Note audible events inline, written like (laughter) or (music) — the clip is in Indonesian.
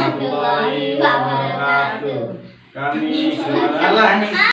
warahmatullahi wabarakatuh. Kami (laughs) selamat